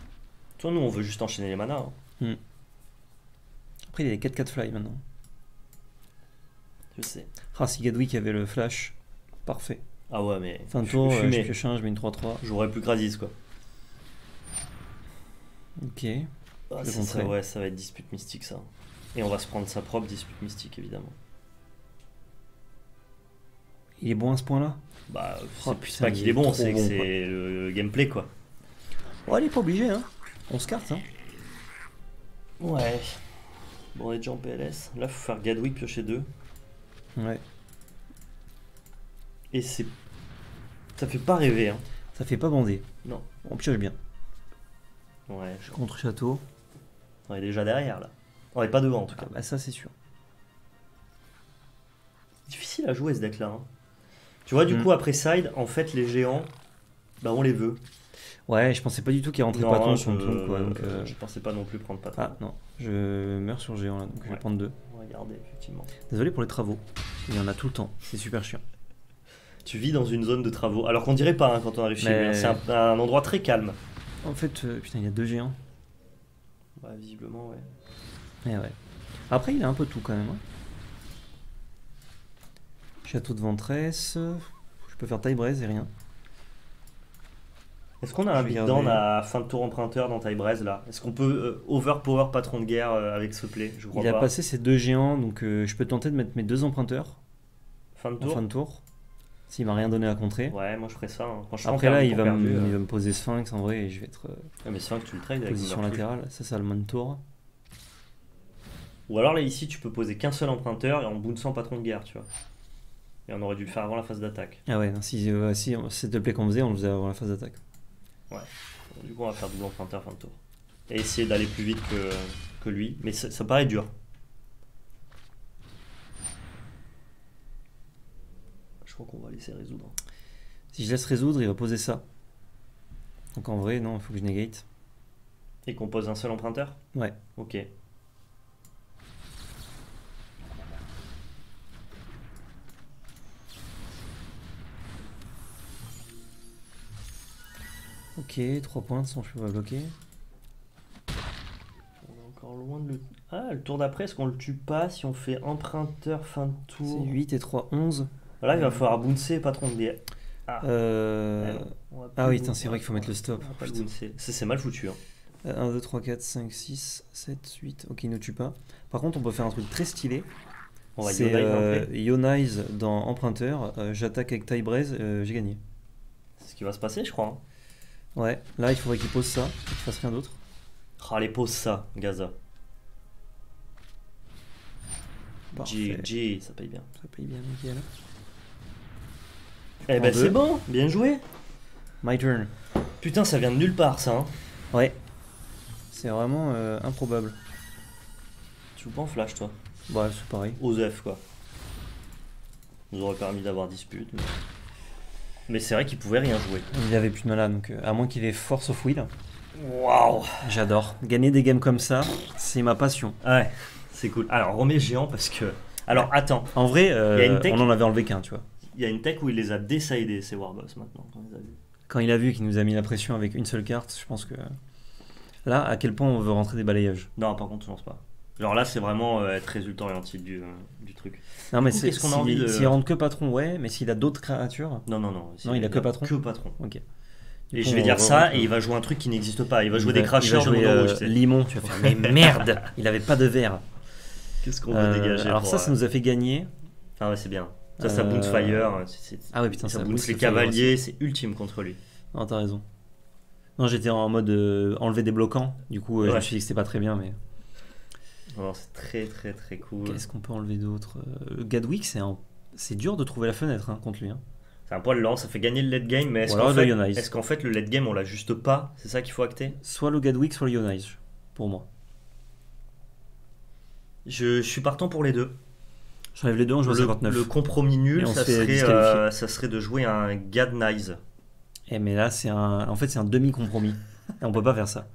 Toi, nous, on veut juste enchaîner les manas. hein. Après, il y a les 4-4 fly maintenant. Je sais. Ah, si Gadwick avait le flash, parfait. Ah ouais, mais. Fin de tour, euh, je pioche un, je mets une 3-3. J'aurais plus Grazis quoi. Ok. Ah, ça, ouais, ça va être dispute mystique ça. Et on va se prendre sa propre dispute mystique évidemment. Il est bon à ce point-là? Bah, Oh, c'est putain, pas il qu'il est est bon, c'est que c'est le gameplay quoi. Oh, il est pas obligé, hein. On se carte, hein. Ouais. Bon, on est déjà en PLS. Là, faut faire Gadwick piocher 2. Ouais. Et c'est. Ça fait pas rêver, hein. Ça fait pas bander. Non. On pioche bien. Ouais, je- Contre château. on est déjà derrière là. On est pas devant en tout cas. Ah, bah ça, c'est sûr. Difficile à jouer ce deck là. hein. Tu vois, du Mm. coup, après side, en fait, les géants, bah on les veut. Ouais, je pensais pas du tout qu'il rentrait Non, patron je, contre tout, quoi. Donc, euh, je pensais pas non plus prendre patron. Ah non, je meurs sur géant là, donc je vais prendre deux. Regarder, effectivement. Désolé pour les travaux. Il y en a tout le temps. C'est super chiant. Tu vis dans une zone de travaux. Alors qu'on dirait pas hein, quand on arrive chez Mais- lui. hein. C'est un, un endroit très calme. En fait, euh, putain, il y a deux géants. Ouais, visiblement, ouais. Eh ouais. Après, il a un peu tout quand même. hein. Château de Ventresse. Je peux faire taille braise et rien. Est-ce qu'on a un beatdown regarder. à fin de tour emprunteur dans taille là Est-ce qu'on peut euh, overpower patron de guerre euh, avec ce play? Je crois Il a pas. passé ses deux géants, donc euh, je peux tenter de mettre mes deux emprunteurs Fin de en tour? fin de tour. S'il m'a rien donné à contrer. Ouais, moi je ferais ça. hein. Franchement, Après là, il va, perdu, euh. il va me poser Sphinx en vrai et je vais être Ah, mais que tu le trades avec position latérale. Ça, ça le main de tour. Ou alors là, ici, tu peux poser qu'un seul emprunteur et en bounçant patron de guerre, tu vois. Et on aurait dû le faire avant la phase d'attaque. Ah ouais, non, si, si c'était le play qu'on faisait, on le faisait avant la phase d'attaque. Du coup, on va faire double emprunteur fin de tour. Et essayer d'aller plus vite que, que lui. Mais ça, ça paraît dur. Je crois qu'on va laisser résoudre. Si je laisse résoudre, il va poser ça. Donc en vrai, non, il faut que je négate. Et qu'on pose un seul emprunteur? Ouais. Ok. Ok, 3 points, je peux pas bloquer. On est encore loin de le. Ah, le tour d'après, est-ce qu'on le tue pas si on fait emprunteur fin de C'est tour? 8 et 3, 11. Là, il va falloir bouncer patron de guerre. Ah. Euh... Va Ah oui, c'est vrai qu'il faut mettre le stop. pas c'est mal foutu. Hein. 1, 2, 3, 4, 5, 6, 7, 8. Ok, il ne tue pas. Par contre, on peut faire un truc très stylé. On va C'est Yodai euh. Ionize dans Emprunteur. Euh, J'attaque avec taille braise, euh, j'ai gagné. C'est ce qui va se passer, je crois. hein. Ouais, là il faudrait qu'il pose ça, qu'il fasse rien d'autre. Oh, les poses ça, Gaza. GG, ça paye bien. Ça paye bien, nickel. Eh En ben c'est bon, bien joué. My turn. Putain, ça vient de nulle part ça. Hein. Ouais. C'est vraiment euh, improbable. Tu joues pas en flash toi? Bah, c'est pareil. Osef quoi. Nous aurait permis d'avoir dispute. Mais, mais c'est vrai qu'il pouvait rien jouer. Il avait plus de mana, donc euh, à moins qu'il ait force of will. Waouh J'adore. Gagner des games comme ça, c'est ma passion. Ouais, c'est cool. Alors remets géant parce que. Alors attends, En vrai, euh, tech- on en avait enlevé qu'un, tu vois. il y a une tech où il les a décidés ces Warboss maintenant. quand il les a vus. Quand il a vu qu'il nous a mis la pression avec une seule carte, je pense que. Là, à quel point on veut rentrer des balayages Non, par contre, je pense pas. Genre là, c'est vraiment euh, être résultat orienté du, euh, du truc. Non, mais c'est qu'est-ce qu'on a s'il envie de- s'il rentre que patron, ouais, mais s'il a d'autres créatures. Non, non, non. Non, il a que patron Que patron. Ok. Et je vais dire va- ça, et il va jouer un truc qui n'existe pas. Il va jouer il des va- crashers va de euh, rouge. Limon, tu vas faire. Mais merde Il avait pas de verre. Qu'est-ce qu'on veut Euh, dégager alors, ça, ça nous a fait gagner. Ah ouais, c'est bien. Ça, ça bounce fire. Ah ouais, putain, ça, ça bounce booste les cavaliers, c'est ultime contre lui. Non, t'as raison. Non, j'étais en mode enlever des bloquants. Du coup, je me suis dit que c'était pas très bien, mais. C'est très très très cool. Qu'est-ce qu'on peut enlever d'autre Euh, Gadwick, c'est un... c'est dur de trouver la fenêtre hein, contre lui. hein. C'est un poil lent, ça fait gagner le late game, mais est-ce Ou qu'en fait, le Ionize. est-ce qu'en fait le late game on l'a juste pas? C'est ça qu'il faut acter? Soit le Gadwick, soit le Ionize, pour moi. je, je suis partant pour les deux. J'enlève les deux, on joue à Le, 59. le compromis nul, Et ça serait, euh, ça serait de jouer un Gadnize. Eh, mais là, c'est un... en fait, c'est un demi-compromis. et on peut pas faire ça.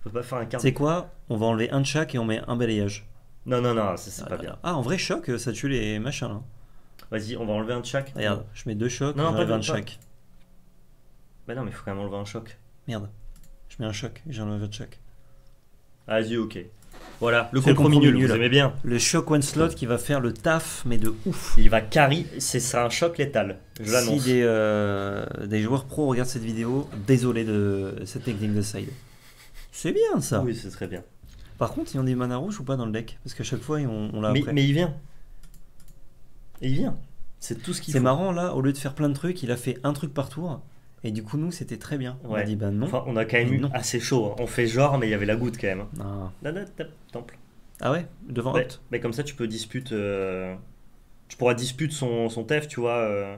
On peut pas faire un carte. sais quoi On va enlever un de chaque et on met un balayage. Non, non, non, c'est pas Ah, bien. Ah, en vrai, choc, ça tue les machins là. Vas-y, on va enlever un de chaque. Regarde, je mets deux chocs, Non, j'enlève un de- chaque. Bah non, mais il faut quand même enlever un choc. Merde. Je mets un choc et j'enlève un de chaque. Vas-y, ok. Voilà, le C'est compromis, compromis nul, nul. vous aimez bien. Le choc one slot qui va faire le taf, mais de ouf. Il va carry, c'est ça un choc létal. Je Si l'annonce. des, euh, des joueurs pro regardent cette vidéo, désolé de cette technique de side. C'est bien ça. Oui, c'est très bien. Par contre, ils ont des mana rouges ou pas dans le deck Parce qu'à chaque fois, on, on l'a Mais, après. mais il vient. Et il vient. C'est tout ce qu'il C'est marrant là, au lieu de faire plein de trucs, il a fait un truc par tour. Et du coup, nous, c'était très bien. On a dit bah non. Enfin, on a quand même Mais eu non. assez chaud. hein. On fait genre, mais il y avait la goutte quand même. hein. Ah. Temple. Ah ouais Devant Ouais, Opt mais comme ça, tu peux dispute. euh, Tu pourras dispute son, son TEF, tu vois. euh.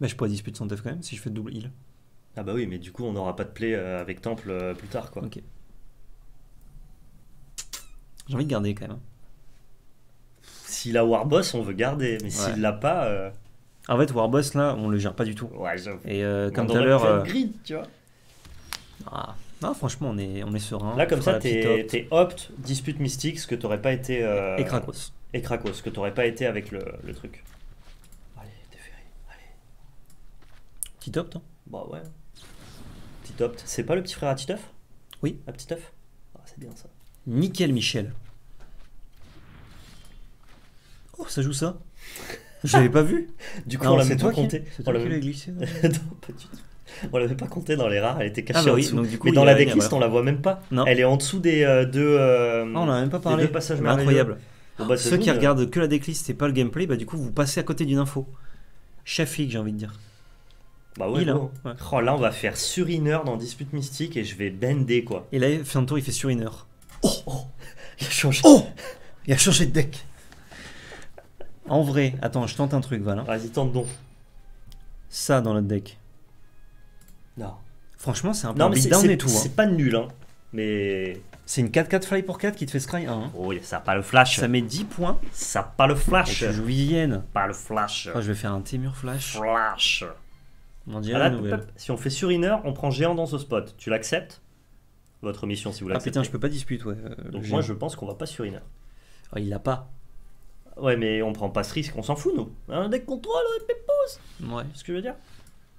Bah, je pourrais disputer son def quand même si je fais double heal. Ah bah oui, mais du coup, on n'aura pas de play euh, avec Temple euh, plus tard, quoi. Ok. J'ai envie de garder quand même. S'il a Warboss, on veut garder. Mais s'il l'a pas. euh, En fait, Warboss là, on le gère pas du tout. Ouais, j'avoue. Et euh, comme tout à l'heure. grid, tu vois. ah, non, franchement, on est, on est serein. Là, comme ça, t'es Opt. t'es opt, dispute mystique, ce que t'aurais pas été. euh, Et Krakos. Et Krakos, ce que t'aurais pas été avec le, le truc. Allez, déféré. Allez. Petit Opt, hein Bah ouais. C'est pas le petit frère à Titeuf? Oui. À Titeuf? Ah, c'est bien ça. Nickel Michel. Oh, ça joue ça? Je l'avais pas vu. Du coup, Non, on l'avait pas compté. C'est toi qui l'avait l'as glissé. non Non, pas du tout. On l'avait pas compté dans les rares, elle était cachée Ah bah en dessous. donc du coup, Mais dans la decklist, on la voit même pas. Non. Elle est en dessous des euh, deux. euh, Ah, on a même pas des parlé. deux passages incroyable. Bon, bah, Ceux qui euh, regardent que la decklist et pas le gameplay, bah du coup vous passez à côté d'une info. Chef j'ai envie de dire. Bah ouais, Il, hein, ouais. Oh, là, on va faire surinner dans Dispute Mystique et je vais bender quoi. Et là, fait un tour, il fait sur une heure. Oh, oh Il a changé. Oh Il a changé de deck. En vrai, attends, je tente un truc, Val. hein. Vas-y, tente donc. Ça dans notre deck. Non. Franchement, c'est un peu Non, mais beatdown et tout. hein. c'est pas nul, hein. Mais. C'est une 4-4 fly pour 4 qui te fait scry 1. hein. Oh, ça a pas le flash. Ça met 10 points. Ça a pas le Et flash. tu joues Vivienne. Pas le flash. Oh, je vais faire un Témur flash. Flash. On dirait Ah, nouvelle. Si on fait surinner, on prend géant dans ce spot. Tu l'acceptes? Votre mission si vous Ah l'acceptez. putain, je peux pas dispute, ouais. euh, Donc moi je pense qu'on va pas suriner. Oh, il l'a pas. Ouais mais on prend pas ce risque, on s'en fout nous. Un deck contrôle, pépos, Ouais. c'est ce que je veux dire?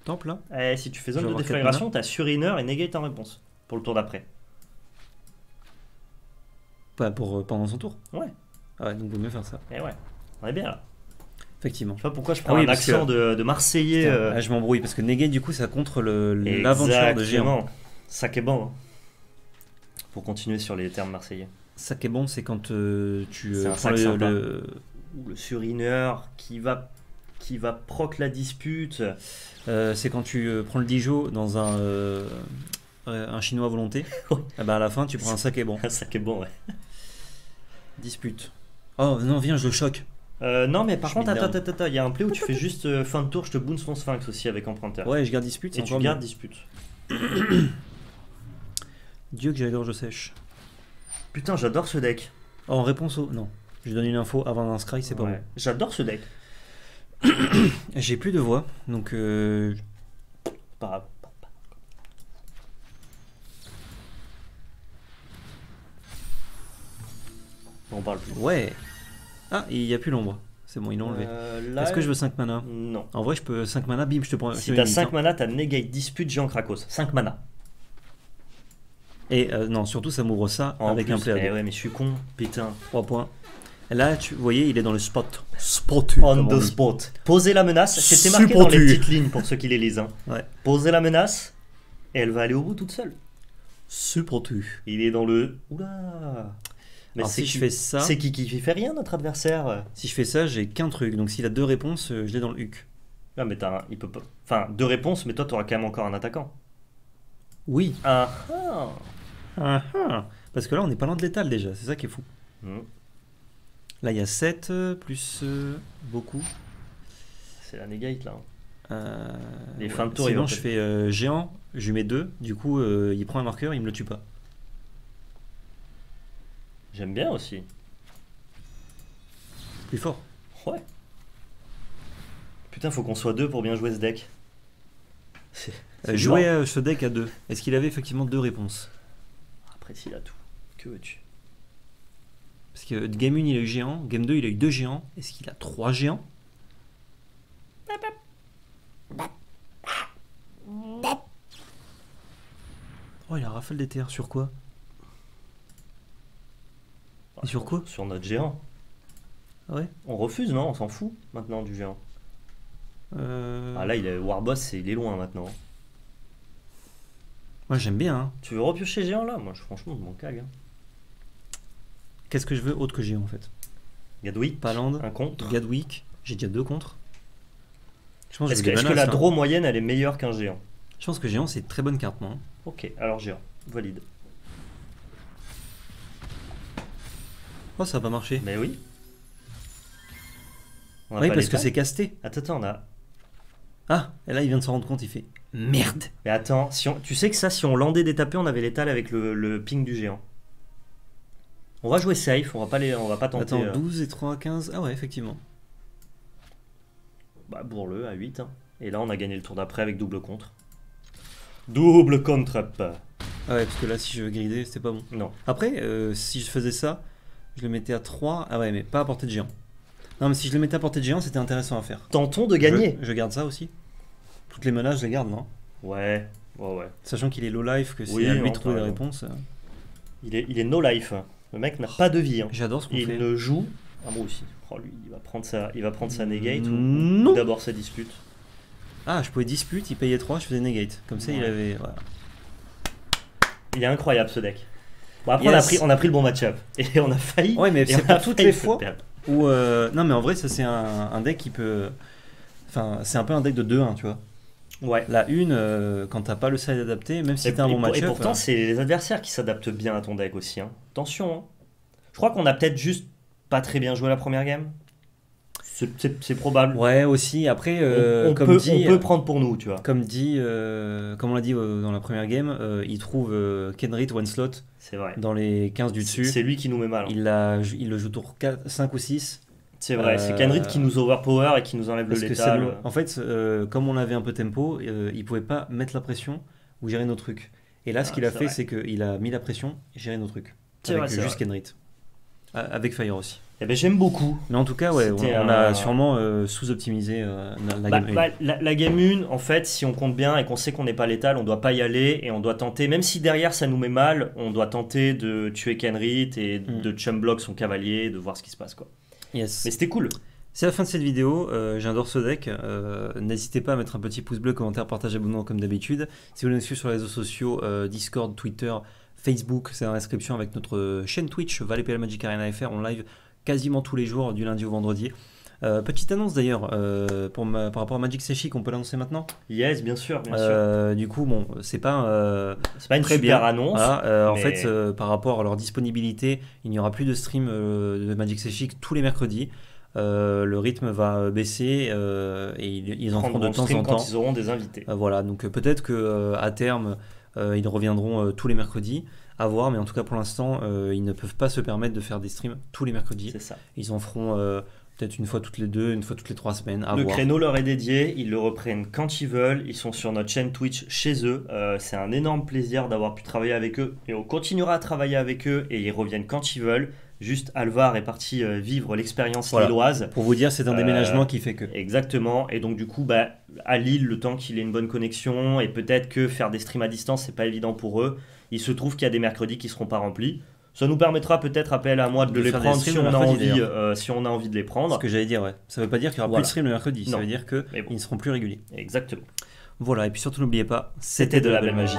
Temple là. Eh, si tu fais zone de déflagration, t'as suriner et negate en réponse. Pour le tour d'après. Pas pour, euh, pendant son tour. Ouais. Ah ouais, donc vaut mieux faire ça. Et ouais, on est bien là. Effectivement. Je sais pas pourquoi je prends Ah oui, un accent que- de, de Marseillais. Putain, euh, ah, je m'embrouille parce que Negate du coup ça contre l'aventure de géant. Exactement. Ça qui est bon. hein. Pour continuer sur les termes marseillais. Ça qui est bon, c'est quand euh, tu euh, un prends sac le, sympa. le- Ou le suriner qui va qui va proc la dispute. c'est quand tu prends le Dijo dans un un chinois à volonté. Et ben à la fin, tu prends un sac et bon. Ça qui est bon, ouais. Dispute. Oh non, viens, je le choque. Euh, non, mais par Je contre, attends, attends, attends, il y a un play où tu fais juste euh, fin de tour, je te bounce mon sphinx aussi avec emprunteur. Ouais, je garde dispute. Et tu gardes dispute. Dieu que j'ai la gorge sèche. Putain, j'adore ce deck. Oh, en réponse au. Non. Je donne une info avant d'un scry, c'est pas Ouais. J'adore ce deck. bon. J'ai plus de voix, donc euh, Pas grave. On parle plus. ouais. Ah, il y a plus l'ombre. C'est bon, ils l'ont enlevé. Euh, Est-ce que je veux 5 mana Non. En vrai, je peux 5 mana, bim, je te prends. Si t'as une 5 huit, hein. mana, t'as negate dispute géant Krakos. 5 mana. Et euh, non, surtout, ça m'ouvre ça En avec plus. un play Eh ouais, mais je suis con. Putain. 3 points. Là, tu voyez, il est dans le spot. Spot. On the spot. Posez la menace. C'était marqué dans les Supportu. petites lignes pour ceux qui les lisent. hein. Ouais. Posez la menace. Et elle va aller au bout toute seule. Supportu. Il est dans le. Oula. Mais Alors, si je fais ça, C'est qui qui fait rien, notre adversaire si je fais ça, j'ai qu'un truc. Donc s'il a deux réponses, euh, je l'ai dans le huc. Ah, mais t'as un- il peut pas. Enfin, deux réponses, mais toi, t'auras quand même encore un attaquant. Oui. Ah ah. Ah, ah. Parce que là, on n'est pas loin de l'étal déjà. C'est ça qui est fou. Hmm, Là, il y a 7 plus euh, beaucoup. C'est la negate là. hein. Euh, Les fins de tour, Sinon, je fais euh, géant, je lui mets 2. Du coup, euh, il prend un marqueur, il me le tue pas. J'aime bien aussi. Plus fort. Ouais. Putain, faut qu'on soit deux pour bien jouer ce deck. C'est- Euh, jouer euh, ce deck à 2. Est-ce qu'il avait effectivement deux réponses? Après, s'il a tout. Que veux-tu? Parce que game 1, il a eu géant. Game 2, il a eu deux géants. Est-ce qu'il a trois géants? Oh, il a rafale des terres. Sur quoi? Et sur quoi Sur notre géant. Ah Ouais. On refuse, non On s'en fout maintenant du géant. Euh, Ah là, il est Warboss, il est loin maintenant. Moi, j'aime bien. hein. Tu veux repiocher géant là? Moi, je, franchement, je m'en cague. Hein. Qu'est-ce que je veux autre que géant en fait? Gadwick, Paland, un contre. Gadwick. J'ai déjà deux contre. Je pense, Est-ce que, veux des est-ce que menaces, la draw moyenne, elle est meilleure qu'un géant? Je pense que géant, c'est une très bonne carte, moi. hein. Ok, alors géant. Valide. Oh, ça va pas marcher. Mais oui. On a Oui, pas parce les que c'est casté. Attends, attends, on a. Ah, et là, il vient de s'en rendre compte, il fait merde. Mais attends, si on... tu sais que ça, si on landait des tapés, on avait l'étal avec le, le ping du géant. On va jouer safe, on va pas, les... on va pas tenter. Attends, euh, 12 et 3, 15. Ah ouais, effectivement. Bah, bourre-le à 8. hein. Et là, on a gagné le tour d'après avec double contre. Double contre Ah ouais, parce que là, si je veux grider, c'était pas bon. Non. Après, euh, si je faisais ça, je le mettais à 3. Ah ouais, mais pas à portée de géant. Non, mais si je le mettais à portée de géant, c'était intéressant à faire. Tentons de gagner. Je, je garde ça aussi. Toutes les menaces, je les garde, non? Ouais, ouais, ouais. Sachant qu'il est low life, que c'est Oui, à lui non, de trouver raison. réponses. euh, Il est, il est no life. hein. Le mec n'a pas de vie. hein. J'adore ce qu'on Il fait. ne joue. Ah, moi aussi. Oh, lui, il va prendre sa, il va prendre sa negate ou- Non. ou d'abord sa dispute. Ah, je pouvais dispute, il payait 3, je faisais negate. Comme ça, il avait. voilà. Il est incroyable ce deck. Bon, après, on, a pris, on a pris le bon match-up. Et on a failli. Ouais, mais c'est pour toutes les fois. Ou euh, non mais en vrai ça c'est un, un deck qui peut enfin c'est un peu un deck de 2-1 tu vois Ouais. la une euh, quand t'as pas le side adapté même si t'as un bon pour- et match-up pourtant, euh, c'est les adversaires qui s'adaptent bien à ton deck aussi. hein. Attention. hein. Je crois qu'on a peut-être juste pas très bien joué la première game. C'est- probable. ouais aussi après euh, on, on comme peut, dit on peut prendre pour nous, tu vois. comme dit euh, comme on l'a dit euh, dans la première game euh, il trouve euh, Kenrit one slot C'est vrai. dans les 15 du dessus c'est lui qui nous met mal. hein. il, l'a- il le joue tour 4, 5 ou 6 C'est vrai. C'est Euh, Kenrit qui nous overpower et qui nous enlève le létal. en fait euh, comme on avait un peu tempo euh, il pouvait pas mettre la pression ou gérer nos trucs et là ce Ah, qu'il a fait c'est qu'il a mis la pression et géré nos trucs C'est vrai, juste. Kenrit avec Fire aussi Eh ben, J'aime beaucoup. Mais en tout cas, ouais, on, a sûrement euh, sous-optimisé euh, la, Bah, game 1. bah, la, la game 1, en fait, si on compte bien et qu'on sait qu'on n'est pas létal, on doit pas y aller et on doit tenter, même si derrière ça nous met mal, on doit tenter de tuer Kenrit et Mm. de chumblock son cavalier, de voir ce qui se passe. quoi. Yes. Mais c'était cool. C'est la fin de cette vidéo. euh, J'adore ce deck. N'hésitez pas à mettre un petit pouce bleu, commentaire, partage, abonnement comme d'habitude. Si vous voulez nous suivre sur les réseaux sociaux, Discord, Twitter, Facebook, c'est dans la description avec notre chaîne Twitch, Valais PL Magic Arena FR. On live quasiment tous les jours, du lundi au vendredi. Euh, petite annonce d'ailleurs, euh, pour ma- par rapport à Magic Seshi qu'on peut l'annoncer maintenant. Yes, bien sûr, bien sûr. Euh, du coup, bon, c'est pas. C'est pas une très super bien. annonce. voilà, En fait, par rapport à leur disponibilité, il n'y aura plus de stream de Magic Seshi tous les mercredis. Le rythme va baisser et ils, ils en feront de temps en quand temps. ils auront des invités. Voilà, donc peut-être que à terme, ils reviendront tous les mercredis. À voir, mais en tout cas pour l'instant, euh, ils ne peuvent pas se permettre de faire des streams tous les mercredis. C'est ça. Ils en feront euh, peut-être une fois toutes les deux, une fois toutes les trois semaines. À Le voir. créneau leur est dédié, ils le reprennent quand ils veulent, ils sont sur notre chaîne Twitch chez eux. Euh, c'est un énorme plaisir d'avoir pu travailler avec eux et on continuera à travailler avec eux et ils reviennent quand ils veulent. Juste Alvar est parti euh, vivre l'expérience Voilà. lilloise. Pour vous dire, c'est un Euh, déménagement qui fait que. Exactement, et donc du coup, bah, à Lille, le temps qu'il ait une bonne connexion, et peut-être que faire des streams à distance, c'est pas évident pour eux, il se trouve qu'il y a des mercredis qui seront pas remplis. Ça nous permettra peut-être, appel à moi, de, De les prendre si on, a envie, euh, si on a envie de les Ce prendre. que j'allais dire, ouais. Ça veut pas dire qu'il y aura Voilà. plus de stream le mercredi. Ça veut dire que Mais bon. ils ne seront plus réguliers. Exactement. Voilà, et puis surtout n'oubliez pas, C'était de la belle magie.